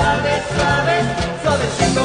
suaves, suaves, suavecito.